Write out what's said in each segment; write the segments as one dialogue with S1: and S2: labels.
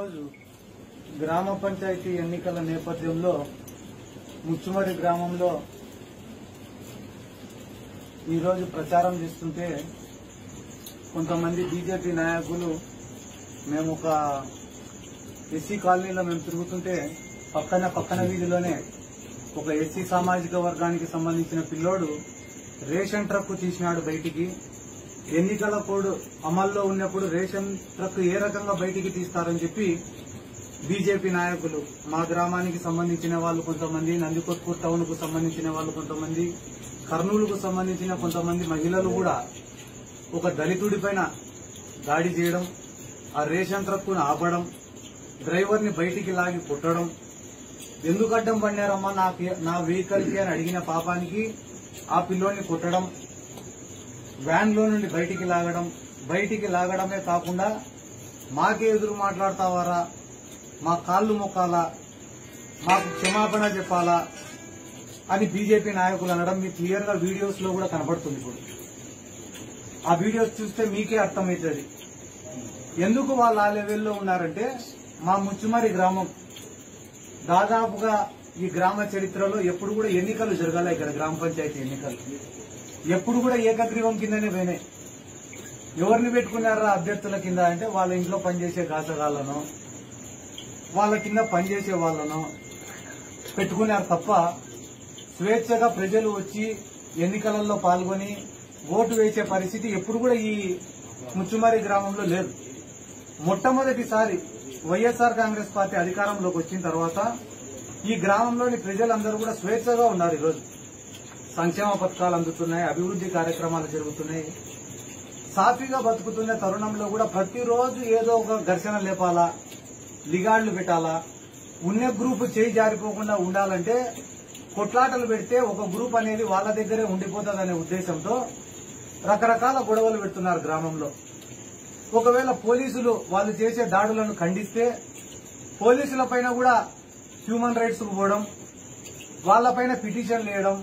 S1: ఈరోజు గ్రామ పంచాయతీ ఎన్నికల నేపథ్యంలో ముచ్చుమరి గ్రామంలో ఈరోజు ప్రచారం చేస్తుంటే కొంతమంది బీజేపీ నాయకులు మేము ఒక ఎస్సీ కాలనీలో మేము తిరుగుతుంటే పక్కన పక్కన వీధిలోనే ఒక ఎస్సీ సామాజిక వర్గానికి సంబంధించిన పిల్లోడు రేషన్ ట్రక్ తీసినాడు బయటికి. ఎన్నికల కోడ్ అమల్లో ఉన్నప్పుడు రేషన్ ట్రక్ ఏ రకంగా బయటికి తీస్తారని చెప్పి బీజేపీ నాయకులు మా గ్రామానికి సంబంధించిన వాళ్ళు కొంతమంది నందికొట్కూరు టౌన్కు సంబంధించిన వాళ్ళు కొంతమంది కర్నూలుకు సంబంధించిన కొంతమంది మహిళలు కూడా ఒక దళితుడి పైన దాడి చేయడం ఆ రేషన్ ట్రక్కును ఆపడం డ్రైవర్ని బయటికి లాగి కొట్టడం ఎందుకు అడ్డం పడినారమ్మా నాకు నా వెహికల్కి అని అడిగిన పాపానికి ఆ పిల్లోని కొట్టడం వ్యాన్లో నుండి బయటికి లాగడం బయటికి లాగడమే కాకుండా మాకే ఎదురు మాట్లాడతావారా? మా కాళ్ళు మొక్కాలా? మాకు క్షమాపణ చెప్పాలా? అని బీజేపీ నాయకులు అనడం మీకు క్లియర్గా వీడియోస్లో కూడా కనబడుతుంది ఇప్పుడు. ఆ వీడియోస్ చూస్తే మీకే అర్థమవుతుంది. ఎందుకు వాళ్ళు ఆ లెవెల్లో ఉన్నారంటే మా ముచ్చుమరి గ్రామం. దాదాపుగా ఈ గ్రామ చరిత్రలో ఎప్పుడు కూడా ఎన్నికలు జరగాల ఇక్కడ గ్రామ పంచాయతీ ఎన్నికలు. ఎప్పుడు కూడా ఏకగ్రీవం కిందనే పోయినాయి. ఎవరిని పెట్టుకున్నారా అభ్యర్థుల కింద? అంటే వాళ్ళ ఇంట్లో పనిచేసే గాసగాళ్ళను వాళ్ళ కింద పనిచేసే వాళ్ళను పెట్టుకున్నారు తప్ప స్వేచ్ఛగా ప్రజలు వచ్చి ఎన్నికలలో పాల్గొని ఓటు వేసే పరిస్థితి ఎప్పుడు కూడా ఈ ముచ్చుమారి గ్రామంలో లేదు. మొట్టమొదటిసారి వైఎస్ఆర్ కాంగ్రెస్ పార్టీ అధికారంలోకి వచ్చిన తర్వాత ఈ గ్రామంలోని ప్రజలందరూ కూడా స్వేచ్ఛగా ఉన్నారు ఈరోజు. సంక్షేమ పథకాలు అందుతున్నాయి అభివృద్ధి కార్యక్రమాలు జరుగుతున్నాయి. సాఫీగా బతుకుతున్న తరుణంలో కూడా ప్రతిరోజు ఏదో ఒక ఘర్షణ లేపాలా లిగాళ్ళు పెట్టాలా ఉన్న గ్రూప్ చేయి జారిపోకుండా ఉండాలంటే కొట్లాటలు పెడితే ఒక గ్రూప్ అనేది వాళ్ళ దగ్గరే ఉండిపోతుందనే ఉద్దేశంతో రకరకాల గొడవలు పెడుతున్నారు గ్రామంలో. ఒకవేళ పోలీసులు వాళ్ళు చేసే దాడులను ఖండిస్తే పోలీసుల పైన కూడా హ్యూమన్ రైట్స్ పోవడం వాళ్ళపైన పిటిషన్లు వేయడం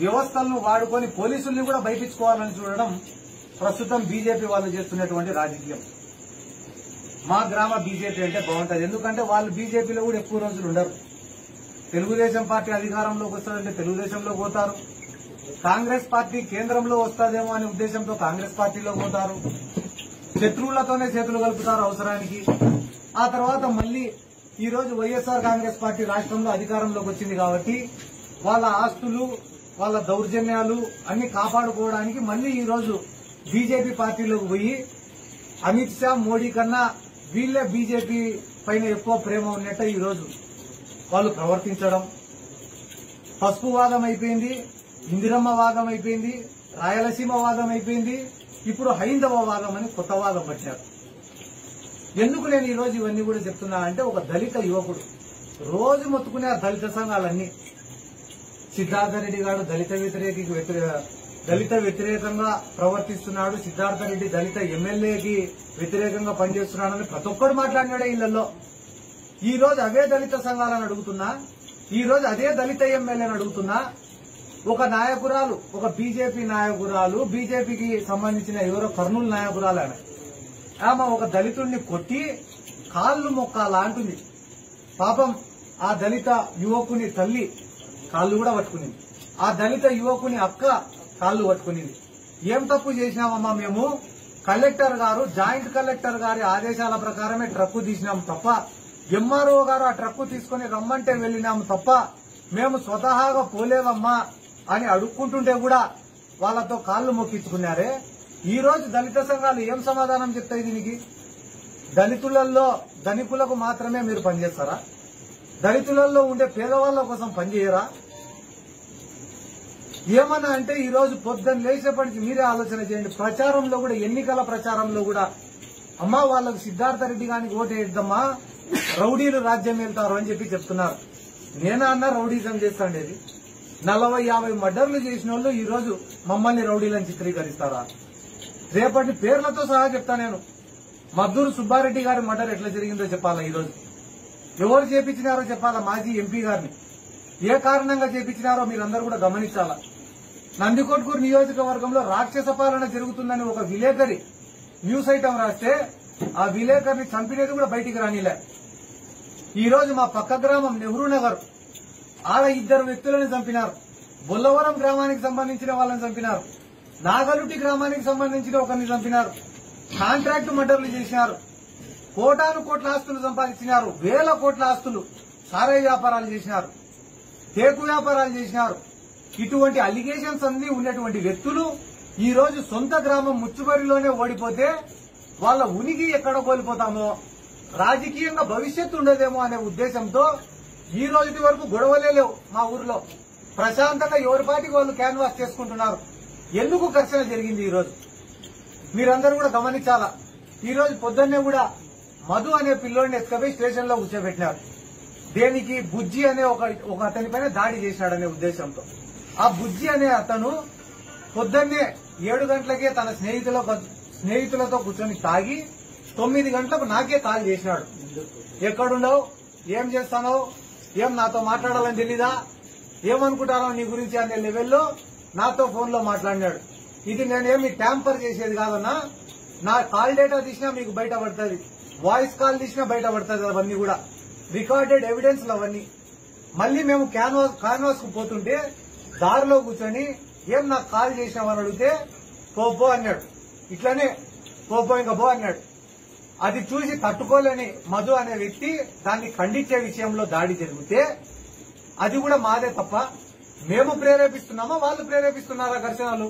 S1: వ్యవస్థలను వాడుకొని పోలీసుల్ని కూడా బయపించుకోవాలని చూడడం ప్రస్తుతం బీజేపీ వాళ్ళు చేస్తున్నటువంటి రాజకీయం. మా గ్రామ బీజేపీ అంటే బాగుంటది. ఎందుకంటే వాళ్ళు బీజేపీలో కూడా ఎక్కువ రోజులు ఉండరు. తెలుగుదేశం పార్టీ అధికారంలోకి వస్తుందంటే తెలుగుదేశంలో పోతారు. కాంగ్రెస్ పార్టీ కేంద్రంలో వస్తుందేమో అనే ఉద్దేశంతో కాంగ్రెస్ పార్టీలో పోతారు. శత్రువులతోనే చేతులు కలుపుతారు అవసరానికి. ఆ తర్వాత మళ్ళీ ఈ రోజు వైఎస్ఆర్ కాంగ్రెస్ పార్టీ రాష్ట్రంలో అధికారంలోకి వచ్చింది కాబట్టి వాళ్ళ ఆస్తులు వాళ్ళ దౌర్జన్యాలు అన్ని కాపాడుకోవడానికి మళ్ళీ ఈ రోజు బీజేపీ పార్టీలోకి పోయి అమిత్ షా మోడీ కన్నా వీళ్ళే బీజేపీ పైన ఎక్కువ ప్రేమ ఉన్నట్టు ఈ రోజు వాళ్ళు ప్రవర్తించడం. పసుపు వాదం అయిపోయింది ఇందిరమ్మ వాదం అయిపోయింది రాయలసీమ వాదం అయిపోయింది ఇప్పుడు హైందవ వాదం అని కొత్త వాదం పట్టారు ఎందుకు నేను ఈరోజు ఇవన్నీ కూడా చెప్తున్నా అంటే ఒక దళిత యువకుడు రోజు మొత్తుకునే ఆ దళిత సంఘాలన్నీ సిద్ధార్థ రెడ్డి గారు దళిత వ్యతిరేకి వ్యతిరే- దళిత వ్యతిరేకంగా ప్రవర్తిస్తున్నాడు. సిద్ధార్థ రెడ్డి దళిత ఎమ్మెల్యేకి వ్యతిరేకంగా పనిచేస్తున్నాడని ప్రతి ఒక్కడు మాట్లాడినాడే ఇళ్ళలో ఈ రోజు అవే దళిత సంఘాలను అడుగుతున్నా ఈ రోజు అదే దళిత ఎమ్మెల్యేని అడుగుతున్నా ఒక నాయకురాలు ఒక బీజేపీ నాయకురాలు బీజేపీకి సంబంధించిన ఎవరో కర్నూలు నాయకురాలు ఆమె. ఆమె ఒక దళితుడిని కొట్టి కాళ్ళు మొక్క లాంటుంది పాపం ఆ దళిత యువకుని తల్లి కాళ్ళు కూడా పట్టుకునింది. ఆ దళిత యువకుని అక్క కాళ్ళు పట్టుకునింది. ఏం తప్పు చేసినామమ్మా మేము? కలెక్టర్ గారు జాయింట్ కలెక్టర్ గారి ఆదేశాల ప్రకారమే ట్రక్కు తీసినాం తప్ప ఎంఆర్ఓ గారు ఆ ట్రక్కు తీసుకుని రమ్మంటే వెళ్ళినాము తప్ప మేము స్వతహాగా పోలేవమ్మా అని అడుక్కుంటుంటే కూడా వాళ్ళతో కాళ్ళు మొక్కించుకున్నారే? ఈ రోజు దళిత సంఘాలు ఏం సమాధానం చెప్తాయి దీనికి? దళితులలో ధనికులకు మాత్రమే మీరు పనిచేస్తారా? దళితులలో ఉండే పేదవాళ్ళ కోసం పనిచేయరా? ఏమన్నా అంటే ఈ రోజు పొద్దున్న లేచేపటికి మీరే ఆలోచన చేయండి. ప్రచారంలో కూడా ఎన్నికల ప్రచారంలో కూడా అమ్మా వాళ్ళకు సిద్ధార్థ రెడ్డి గారికి ఓటు రౌడీలు రాజ్యం వెళ్తారు అని చెప్పి చెప్తున్నారు. నేనా అన్న రౌడీజం చేస్తాండేది. నలభై యాభై మర్డర్లు చేసిన వాళ్ళు ఈ రోజు మమ్మల్ని రౌడీలను చిత్రీకరిస్తారా? రేపటి పేర్లతో సహా చెప్తా నేను. మద్దూరు సుబ్బారెడ్డి గారి మర్డర్ ఎట్లా జరిగిందో చెప్పాలా ఈరోజు? ఎవరు చేపించినారో చెప్పాలా మాజీ ఎంపీ గారిని? ఏ కారణంగా చేపించినారో మీరందరూ కూడా గమనించాలా? నందికొట్కూరు నియోజకవర్గంలో రాక్షస పాలన జరుగుతుందని ఒక విలేకరి న్యూస్ ఐటమ్ రాస్తే ఆ విలేకరిని చంపినది కూడా బయటికి రానిలే. ఈ రోజు మా పక్క గ్రామం నెహ్రూ నగర్. ఆడ ఇద్దరు వ్యక్తులను చంపినారు. బొల్లవరం గ్రామానికి సంబంధించిన వాళ్ళని చంపినారు. నాగలుటి గ్రామానికి సంబంధించిన ఒకరిని చంపినారు. కాంట్రాక్ట్ మర్డర్లు చేసినారు. కోటాను కోట్ల ఆస్తులు సంపాదించినారు. వేల కోట్ల ఆస్తులు సారాయి వ్యాపారాలు చేసినారు. తేకు వ్యాపారాలు చేసినారు. ఇటువంటి అలిగేషన్స్ అన్ని ఉన్నటువంటి వ్యక్తులు ఈ రోజు సొంత గ్రామం ముచ్చుబరిలోనే ఓడిపోతే వాళ్ళ ఉనికి ఎక్కడ కోల్పోతామో రాజకీయంగా భవిష్యత్తు ఉండదేమో అనే ఉద్దేశంతో ఈ రోజు వరకు గొడవలే లేవు మా ఊర్లో. ప్రశాంతంగా ఎవరిపాటికి వాళ్ళు క్యాన్వాస్ చేసుకుంటున్నారు. ఎందుకు ఘర్షణ జరిగింది ఈరోజు మీరందరూ కూడా గమనించాలా? ఈరోజు పొద్దున్నే కూడా మధు అనే పిల్లోడిని ఎత్తుకపోయి స్టేషన్లో కూర్చోబెట్టినారు. దేనికి? బుజ్జి అనే ఒక ఒక అతని పైన దాడి చేశాడనే ఉద్దేశంతో. ఆ బుజ్జి అనే అతను పొద్దున్నే ఏడు గంటలకే తన స్నేహితుల స్నేహితులతో కూర్చొని తాగి తొమ్మిది గంటలకు నాకే కాల్ చేసినాడు. ఎక్కడున్నావు ఏం చేస్తానో ఏం నాతో మాట్లాడాలని తెలీదా? ఏమనుకుంటారో నీ గురించి అనే లెవెల్లో నాతో ఫోన్లో మాట్లాడినాడు. ఇది నేనేమి ట్యాంపర్ చేసేది కాదన్నా నా కాల్ డేటా తీసినా మీకు బయట పడుతుంది. వాయిస్ కాల్ తీసినా బయట పడుతుంది అవన్నీ కూడా. రికార్డెడ్ ఎవిడెన్స్లు అవన్నీ. మళ్ళీ మేము క్యాన్వాస్ కాన్వాస్కు పోతుంటే దారిలో కూర్చొని ఏం నాకు కాల్ చేసినావని అడిగితే పో పో అన్నాడు. ఇట్లానే పో పో ఇంకా పో అన్నాడు. అది చూసి తట్టుకోలేని మధు అనే వ్యక్తి దాన్ని ఖండించే విషయంలో దాడి జరిగితే అది కూడా మాదే తప్ప మేము ప్రేరేపిస్తున్నామా? వాళ్ళు ప్రేరేపిస్తున్నారా ఘర్షణలు?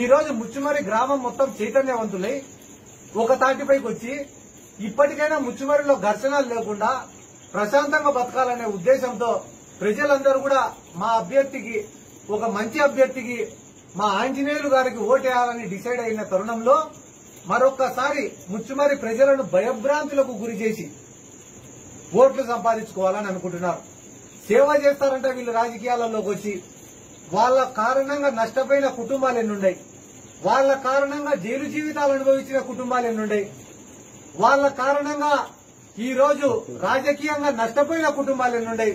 S1: ఈ రోజు ముచ్చుమరి గ్రామం మొత్తం చైతన్యవంతులై ఒక తాటిపైకి వచ్చి ఇప్పటికైనా ముచ్చుమరిలో ఘర్షణలు లేకుండా ప్రశాంతంగా బతకాలనే ఉద్దేశంతో ప్రజలందరూ కూడా మా అభ్యర్థికి ఒక మంచి అభ్యర్థికి మా ఆంజనేయులు గారికి ఓటేయాలని డిసైడ్ అయిన తరుణంలో మరొక్కసారి ముచ్చుమరి ప్రజలను భయభ్రాంతులకు గురి చేసి ఓట్లు సంపాదించుకోవాలని అనుకుంటున్నారు. సేవ చేస్తారంటే వీళ్ళు రాజకీయాలలోకి వచ్చి. వాళ్ళ కారణంగా నష్టపోయిన కుటుంబాలు ఎన్నుండయి. వాళ్ళ కారణంగా జైలు జీవితాలు అనుభవించిన కుటుంబాలు ఎన్నుండయి. వాళ్ళ కారణంగా ఈ రోజు రాజకీయంగా నష్టపోయిన కుటుంబాలు ఎన్నుండయి.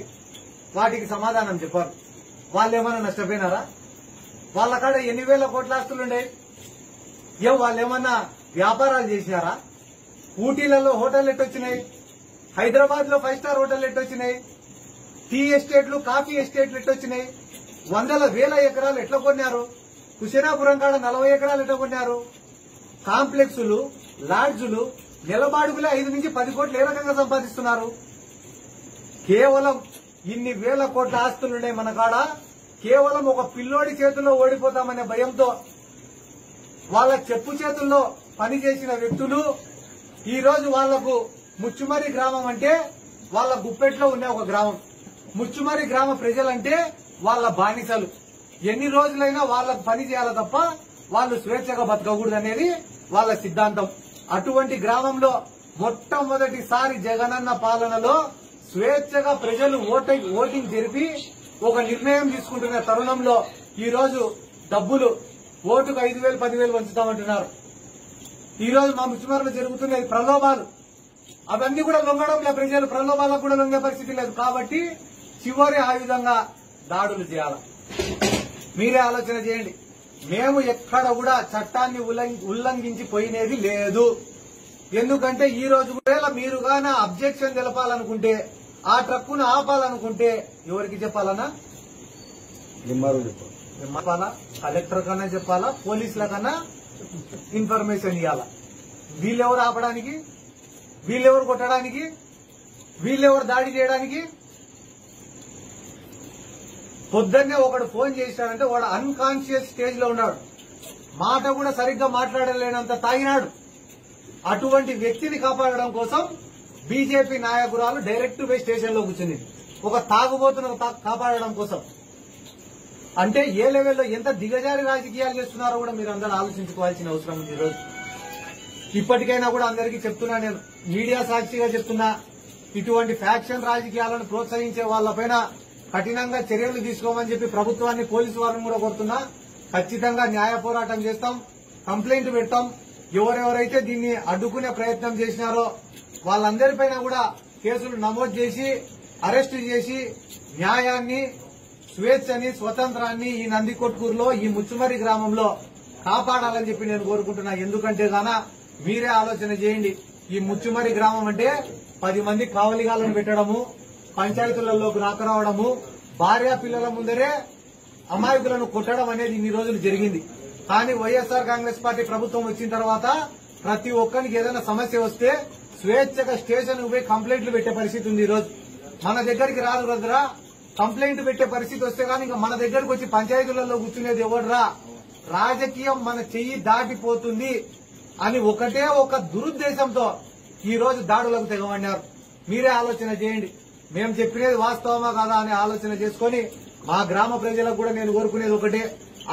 S1: వాటికి సమాధానం చెప్పారు వాళ్ళు ఏమైనా నష్టపోయినారా? వాళ్ళ కాడ ఎన్ని వేల కోట్ల ఆస్తులుండే ఏం వాళ్ళు ఏమన్నా వ్యాపారాలు చేసినారా? ఊటీలలో హోటల్ ఎట్టొచ్చినాయి? హైదరాబాద్లో ఫైవ్ స్టార్ హోటల్ ఎట్టొచ్చినాయి? టీ ఎస్టేట్లు కాఫీ ఎస్టేట్లు ఎట్టొచ్చినాయి? వందల వేల ఎకరాలు ఎట్లా కొన్నారు? కుశనాపురం కాడ నలభై ఎకరాలు ఎట్లా కొన్నారు? కాంప్లెక్సులు లాడ్జులు నెలబాడుగులే ఐదు నుంచి పది కోట్లు ఏ రకంగా సంపాదిస్తున్నారు? కేవలం ఇన్ని వేల కోట్ల ఆస్తులున్నాయి మన కాడ. కేవలం ఒక పిల్లోడి చేతిలో ఓడిపోతామనే భయంతో వాళ్ళ చెప్పు చేతుల్లో పనిచేసిన వ్యక్తులు ఈ రోజు వాళ్ళకు ముచ్చుమరి గ్రామం అంటే వాళ్ళ గుప్పెట్లో ఉండే ఒక గ్రామం. ముచ్చుమరి గ్రామ ప్రజలంటే వాళ్ళ బానిసలు. ఎన్ని రోజులైనా వాళ్ళకు పని చేయాలి తప్ప వాళ్ళు స్వేచ్ఛగా బతకకూడదు అనేది వాళ్ళ సిద్ధాంతం. అటువంటి గ్రామంలో మొట్టమొదటిసారి జగనన్న పాలనలో స్వేచ్ఛగా ప్రజలు ఓట ఓటింగ్ జరిపి ఒక నిర్ణయం తీసుకుంటున్న తరుణంలో ఈ రోజు డబ్బులు ఓటుకు ఐదు వేలు పదివేలు పంచుతామంటున్నారు. ఈ రోజు మా ముచ్చుమరలో జరుగుతున్నది ప్రలోభాలు అవన్నీ కూడా లొంగడం లేదు ప్రజలు. ప్రలోభాలకు కూడా లొంగే పరిస్థితి లేదు. కాబట్టి చివరి ఆయుధంగా దాడులు చేయాలి. మీరే ఆలోచన చేయండి. మేము ఎక్కడ కూడా చట్టాన్ని ఉల్లంఘించి పోయినది లేదు. ఎందుకంటే ఈ రోజు కూడా మీరు గాన అబ్జెక్షన్ తెలపాలనుకుంటే ఆ ట్రక్కును ఆపాలనుకుంటే ఎవరికి
S2: చెప్పారు
S1: చెప్పాలా. కలెక్టర్ కన్నా చెప్పాలా? పోలీసుల కన్నా ఇన్ఫర్మేషన్ ఇవ్వాలా వీళ్ళెవరు ఆపడానికి? వీళ్ళెవరు కొట్టడానికి? వీళ్ళెవరు దాడి చేయడానికి? పొద్దున్నే ఒకడు ఫోన్ చేశాడంటే వాడు అన్కాన్షియస్ స్టేజ్లో ఉన్నాడు. మాట కూడా సరిగ్గా మాట్లాడలేనంత తాగినాడు. అటువంటి వ్యక్తిని కాపాడడం కోసం బీజేపీ నాయకురాలు డైరెక్ట్ పోయి స్టేషన్లో కూర్చుంది ఒక తాగుబోతును కాపాడడం కోసం. అంటే ఏ లెవెల్లో ఎంత దిగజారి రాజకీయాలు చేస్తున్నారో కూడా మీరు అందరూ ఆలోచించుకోవాల్సిన అవసరం ఉంది ఈరోజు. ఇప్పటికైనా కూడా అందరికీ చెప్తున్నా నేను మీడియా సాక్షిగా చెప్తున్నా ఇటువంటి ఫ్యాక్షన్ రాజకీయాలను ప్రోత్సహించే వాళ్ళపైన కఠినంగా చర్యలు తీసుకోమని చెప్పి ప్రభుత్వాన్ని పోలీసు వారిని కూడా కోరుతున్నా. ఖచ్చితంగా న్యాయ పోరాటం చేస్తాం కంప్లైంట్ పెడతాం ఎవరెవరైతే దీన్ని అడ్డుకునే ప్రయత్నం చేసినారో వాళ్ళందరిపైన కూడా కేసులు నమోదు చేసి అరెస్ట్ చేసి న్యాయాన్ని స్వేచ్ఛని స్వతంత్రాన్ని ఈ నందికొట్కూరులో ఈ ముచ్చుమరి గ్రామంలో కాపాడాలని చెప్పి నేను కోరుకుంటున్నా. ఎందుకంటే గాన మీరే ఆలోచన చేయండి. ఈ ముచ్చుమరి గ్రామం అంటే పది మంది కావలిగాలను పెట్టడము పంచాయతీలలోకి రాకరావడము భార్య పిల్లల ముందరే అమాయకులను కొట్టడం అనేది ఇన్ని రోజులు జరిగింది. కానీ వైఎస్ఆర్ కాంగ్రెస్ పార్టీ ప్రభుత్వం వచ్చిన తర్వాత ప్రతి ఒక్కరికి ఏదైనా సమస్య వస్తే స్వేచ్ఛగా స్టేషన్ పోయి కంప్లైంట్లు పెట్టే పరిస్థితి ఉంది ఈరోజు. రోజు మన దగ్గరికి రాదు రద్దురా కంప్లైంట్ పెట్టే పరిస్థితి వస్తే కానీ ఇంకా మన దగ్గరకు వచ్చి పంచాయతీలలో కూర్చునేది ఎవడురా? రాజకీయం మన చెయ్యి దాటిపోతుంది అని ఒకటే ఒక దురుద్దేశంతో ఈ రోజు దాడులకు తెగమన్నారు మీరే ఆలోచన చేయండి. మేము చెప్పినది వాస్తవమా కాదా అని ఆలోచన చేసుకొని మా గ్రామ ప్రజలకు కూడా నేను కోరుకునేది ఒకటే.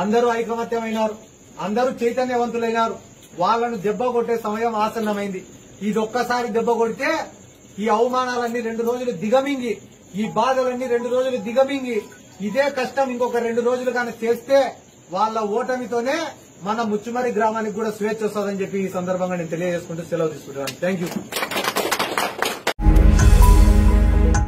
S1: అందరూ ఐకమత్యమైనారు. అందరూ చైతన్యవంతులైనారు. వాళ్ళను దెబ్బ కొట్టే సమయం ఆసన్నమైంది. ఇది ఒక్కసారి దెబ్బ కొడితే ఈ అవమానాలన్నీ రెండు రోజులు దిగమింగి ఈ బాధలన్నీ రెండు రోజులు దిగమింగి ఇదే కష్టం ఇంకొక రెండు రోజులు కానీ చేస్తే వాళ్ళ ఓటమితోనే మన ముచ్చుమరి గ్రామానికి కూడా స్వేచ్ఛ వస్తుందని చెప్పి ఈ సందర్భంగా నేను తెలియజేసుకుంటూ సెలవు తీసుకుంటున్నాను. థ్యాంక్